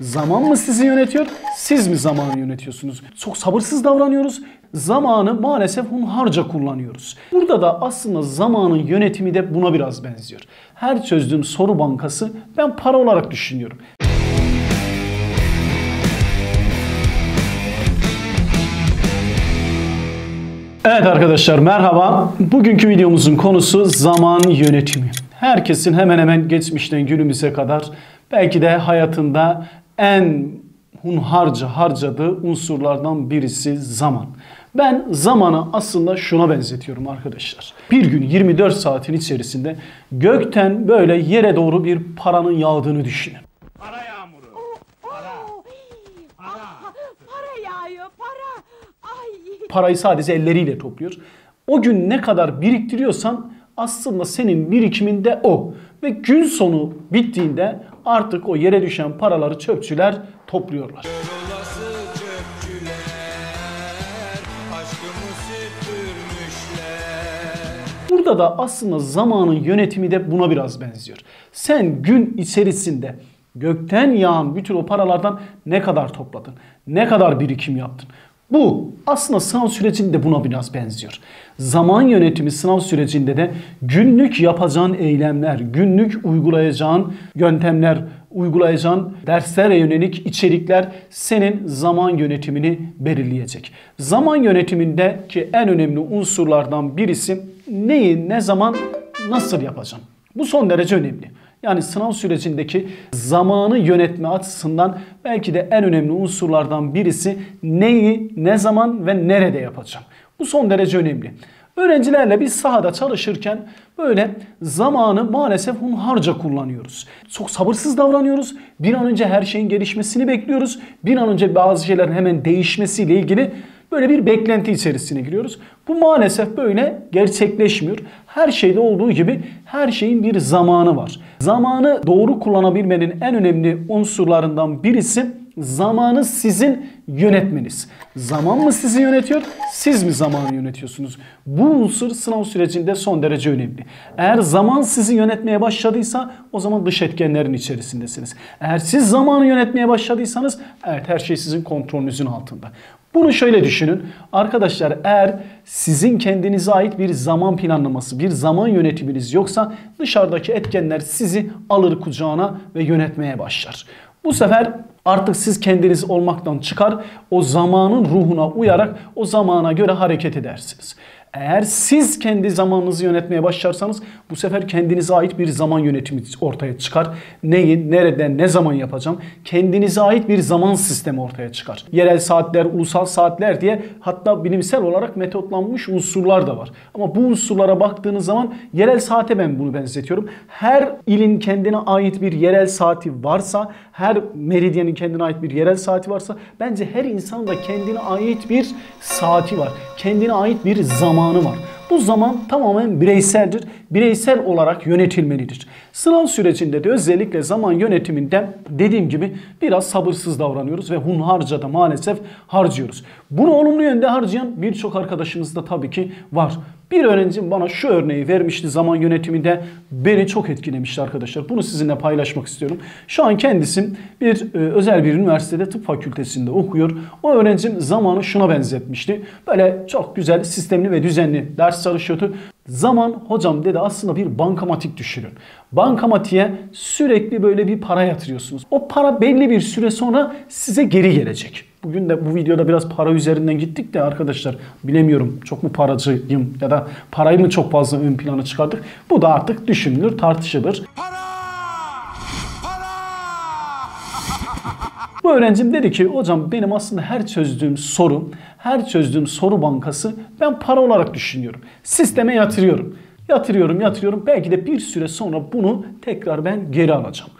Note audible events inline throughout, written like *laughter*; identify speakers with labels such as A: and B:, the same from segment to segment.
A: Zaman mı sizi yönetiyor, siz mi zamanı yönetiyorsunuz? Çok sabırsız davranıyoruz. Zamanı maalesef hunharca kullanıyoruz. Burada da aslında zamanın yönetimi de buna biraz benziyor. Her çözdüğüm soru bankası ben para olarak düşünüyorum. Evet arkadaşlar merhaba. Bugünkü videomuzun konusu zaman yönetimi. Herkesin hemen hemen geçmişten günümüze kadar belki de hayatında en hunharca harcadığı unsurlardan birisi zaman. Ben zamanı aslında şuna benzetiyorum arkadaşlar. Bir gün 24 saatin içerisinde gökten böyle yere doğru bir paranın yağdığını düşünün.
B: Para yağmuru. Para.
C: Ah, para yağıyor para. Ay.
A: Parayı sadece elleriyle topluyor. O gün ne kadar biriktiriyorsan aslında senin birikimin de o. Ve gün sonu bittiğinde artık o yere düşen paraları çöpçüler topluyorlar. Burada da aslında zamanın yönetimi de buna biraz benziyor. Sen gün içerisinde gökten yağan bütün o paralardan ne kadar topladın? Ne kadar birikim yaptın? Bu aslında sınav sürecinde buna biraz benziyor. Zaman yönetimi sınav sürecinde de günlük yapacağın eylemler, günlük uygulayacağın yöntemler, uygulayacağın derslere yönelik içerikler senin zaman yönetimini belirleyecek. Zaman yönetimindeki en önemli unsurlardan birisi neyi, ne zaman, nasıl yapacağım? Bu son derece önemli. Yani sınav sürecindeki zamanı yönetme açısından belki de en önemli unsurlardan birisi neyi, ne zaman ve nerede yapacağım. Bu son derece önemli. Öğrencilerle biz sahada çalışırken böyle zamanı maalesef hunharca kullanıyoruz. Çok sabırsız davranıyoruz. Bir an önce her şeyin gelişmesini bekliyoruz. Bir an önce bazı şeylerin hemen değişmesiyle ilgili böyle bir beklenti içerisine giriyoruz. Bu maalesef böyle gerçekleşmiyor. Her şeyde olduğu gibi her şeyin bir zamanı var. Zamanı doğru kullanabilmenin en önemli unsurlarından birisi zamanı sizin yönetmeniz. Zaman mı sizi yönetiyor, siz mi zamanı yönetiyorsunuz? Bu unsur sınav sürecinde son derece önemli. Eğer zaman sizi yönetmeye başladıysa o zaman dış etkenlerin içerisindesiniz. Eğer siz zamanı yönetmeye başladıysanız evet her şey sizin kontrolünüzün altında. Bunu şöyle düşünün. Arkadaşlar eğer sizin kendinize ait bir zaman planlaması, bir zaman yönetiminiz yoksa dışarıdaki etkenler sizi alır kucağına ve yönetmeye başlar. Bu sefer artık siz kendiniz olmaktan çıkar, o zamanın ruhuna uyarak o zamana göre hareket edersiniz. Eğer siz kendi zamanınızı yönetmeye başlarsanız bu sefer kendinize ait bir zaman yönetimi ortaya çıkar. Neyi, nereden, ne zaman yapacağım? Kendinize ait bir zaman sistemi ortaya çıkar. Yerel saatler, ulusal saatler diye hatta bilimsel olarak metotlanmış unsurlar da var. Ama bu unsurlara baktığınız zaman yerel saate ben bunu benzetiyorum. Her ilin kendine ait bir yerel saati varsa, her meridyenin kendine ait bir yerel saati varsa bence her insanın da kendine ait bir saati var. Kendine ait bir zamanı var. Bu zaman tamamen bireyseldir. Bireysel olarak yönetilmelidir. Sınav sürecinde de özellikle zaman yönetiminde dediğim gibi biraz sabırsız davranıyoruz ve hunharca da maalesef harcıyoruz. Bunu olumlu yönde harcayan birçok arkadaşımız da tabii ki var. Bir öğrencim bana şu örneği vermişti zaman yönetiminde beni çok etkilemişti arkadaşlar. Bunu sizinle paylaşmak istiyorum. Şu an kendisi bir e, özel bir üniversitede tıp fakültesinde okuyor. O öğrencim zamanı şuna benzetmişti. Böyle çok güzel, sistemli ve düzenli ders çalışıyordu. Zaman hocam dedi aslında bir bankamatik düşünün. Bankamatiğe sürekli böyle bir para yatırıyorsunuz. O para belli bir süre sonra size geri gelecek. Bugün de bu videoda biraz para üzerinden gittik de arkadaşlar bilemiyorum çok mu paracıyım ya da parayı mı çok fazla ön plana çıkardık. Bu da artık düşünülür, tartışılır.
D: Para! *laughs*
A: Bu öğrencim dedi ki hocam benim aslında her çözdüğüm soru, her çözdüğüm soru bankası ben para olarak düşünüyorum. Sisteme yatırıyorum. Yatırıyorum, yatırıyorum. Belki de bir süre sonra bunu tekrar ben geri alacağım.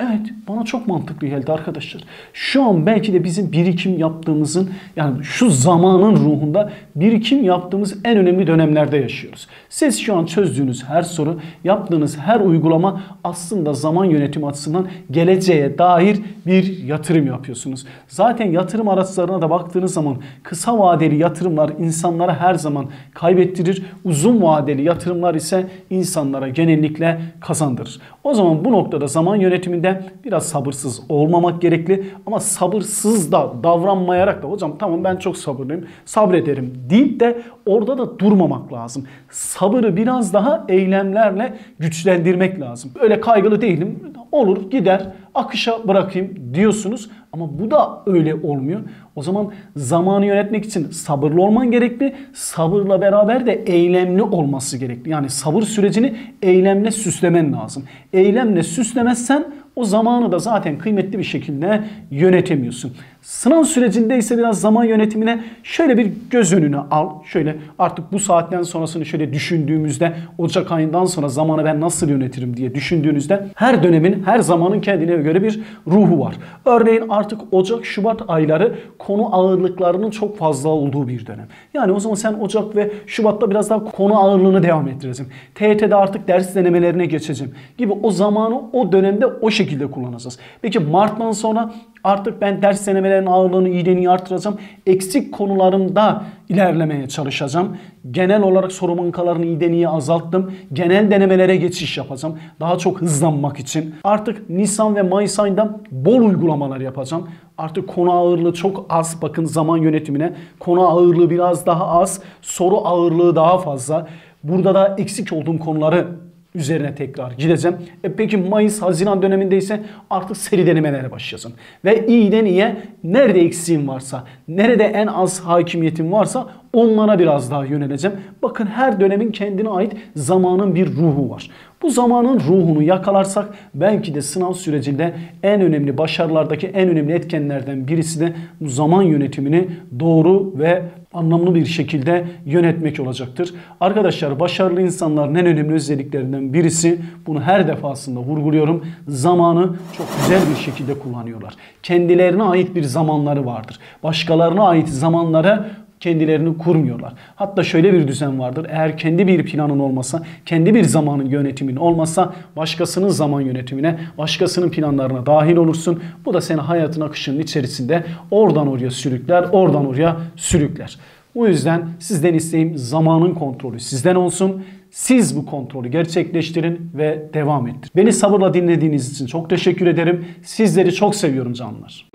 A: Evet bana çok mantıklı geldi arkadaşlar. Şu an belki de bizim birikim yaptığımızın yani şu zamanın ruhunda birikim yaptığımız en önemli dönemlerde yaşıyoruz. Siz şu an çözdüğünüz her soru, yaptığınız her uygulama aslında zaman yönetimi açısından geleceğe dair bir yatırım yapıyorsunuz. Zaten yatırım araçlarına da baktığınız zaman kısa vadeli yatırımlar insanlara her zaman kaybettirir. Uzun vadeli yatırımlar ise insanlara genellikle kazandırır. O zaman bu noktada zaman yönetiminde yönetiminde biraz sabırsız olmamak gerekli. Ama sabırsız da davranmayarak da hocam tamam ben çok sabırlıyım sabrederim deyip de orada da durmamak lazım. Sabırı biraz daha eylemlerle güçlendirmek lazım. Öyle kaygılı değilim olur gider akışa bırakayım diyorsunuz ama bu da öyle olmuyor. O zaman zamanı yönetmek için sabırlı olman gerekli. Sabırla beraber de eylemli olması gerekli. Yani sabır sürecini eylemle süslemen lazım. Eylemle süslemezsen o zamanı da zaten kıymetli bir şekilde yönetemiyorsun. Sınav sürecinde ise biraz zaman yönetimine şöyle bir göz önüne al. Şöyle artık bu saatten sonrasını şöyle düşündüğümüzde Ocak ayından sonra zamanı ben nasıl yönetirim diye düşündüğünüzde her dönemin her zamanın kendine göre bir ruhu var. Örneğin artık Ocak Şubat ayları konu ağırlıklarının çok fazla olduğu bir dönem. Yani o zaman sen Ocak ve Şubat'ta biraz daha konu ağırlığını devam ettireceğim. TYT'de artık ders denemelerine geçeceğim gibi o zamanı o dönemde o şekilde kullanacağız. Peki Mart'tan sonra artık ben ders denemelerinin ağırlığını iyiliğini artıracağım. Eksik konularımda ilerlemeye çalışacağım. Genel olarak soru bankalarını iyiden azalttım. Genel denemelere geçiş yapacağım. Daha çok hızlanmak için. Artık Nisan ve Mayıs ayında bol uygulamalar yapacağım. Artık konu ağırlığı çok az. Bakın zaman yönetimine. Konu ağırlığı biraz daha az. Soru ağırlığı daha fazla. Burada da eksik olduğum konuları üzerine tekrar gideceğim. E peki Mayıs, Haziran döneminde ise artık seri denemelere başlayacağım. Ve iyiden iyiye nerede eksiğim varsa, nerede en az hakimiyetim varsa onlara biraz daha yöneleceğim. Bakın her dönemin kendine ait zamanın bir ruhu var. Bu zamanın ruhunu yakalarsak belki de sınav sürecinde en önemli başarılardaki en önemli etkenlerden birisi de zaman yönetimini doğru ve anlamlı bir şekilde yönetmek olacaktır. Arkadaşlar başarılı insanların en önemli özelliklerinden birisi bunu her defasında vurguluyorum. Zamanı çok güzel bir şekilde kullanıyorlar. Kendilerine ait bir zamanları vardır. Başkalarına ait zamanlara kendilerini kurmuyorlar. Hatta şöyle bir düzen vardır. Eğer kendi bir planın olmasa, kendi bir zamanın yönetimin olmasa başkasının zaman yönetimine, başkasının planlarına dahil olursun. Bu da seni hayatın akışının içerisinde oradan oraya sürükler, oradan oraya sürükler. Bu yüzden sizden isteğim zamanın kontrolü sizden olsun. Siz bu kontrolü gerçekleştirin ve devam ettirin. Beni sabırla dinlediğiniz için çok teşekkür ederim. Sizleri çok seviyorum canlar.